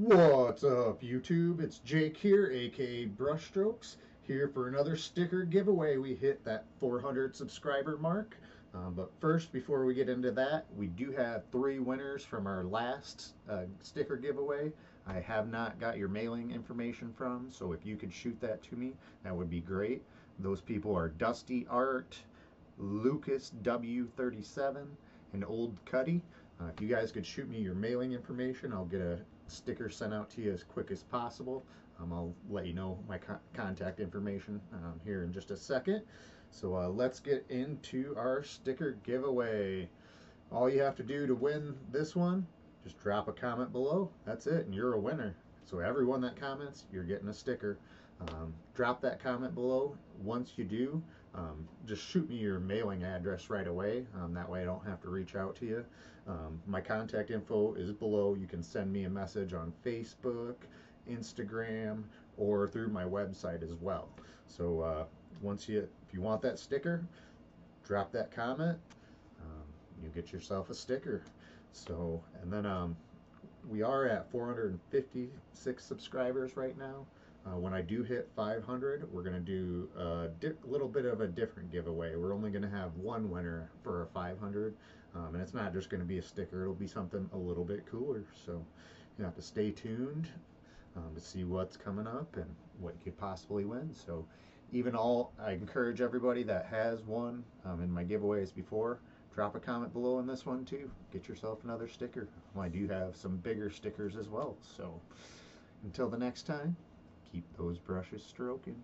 What's up, YouTube? It's Jake here, aka Brushstrokez, here for another sticker giveaway. We hit that 400 subscriber mark. Um, but first, before we get into that, we do have three winners from our last uh, sticker giveaway. I have not got your mailing information from, so if you could shoot that to me, that would be great. Those people are Dusty Art, Lucas W37, and Old Cuddy. Uh, if you guys could shoot me your mailing information, I'll get a sticker sent out to you as quick as possible. Um, I'll let you know my co contact information um, here in just a second. So uh, let's get into our sticker giveaway. All you have to do to win this one, just drop a comment below. That's it, and you're a winner. So everyone that comments, you're getting a sticker. Um, drop that comment below. Once you do, um, just shoot me your mailing address right away. Um, that way I don't have to reach out to you. Um, my contact info is below. You can send me a message on Facebook, Instagram, or through my website as well. So uh, once you, if you want that sticker, drop that comment. Um, you get yourself a sticker. So, and then um, we are at 456 subscribers right now. Uh, when I do hit 500, we're going to do a little bit of a different giveaway. We're only going to have one winner for a 500, um, and it's not just going to be a sticker. It'll be something a little bit cooler. So you have to stay tuned um, to see what's coming up and what you could possibly win. So even all, I encourage everybody that has won um, in my giveaways before, drop a comment below on this one too. Get yourself another sticker. I do have some bigger stickers as well. So until the next time, keep those brushes stroking.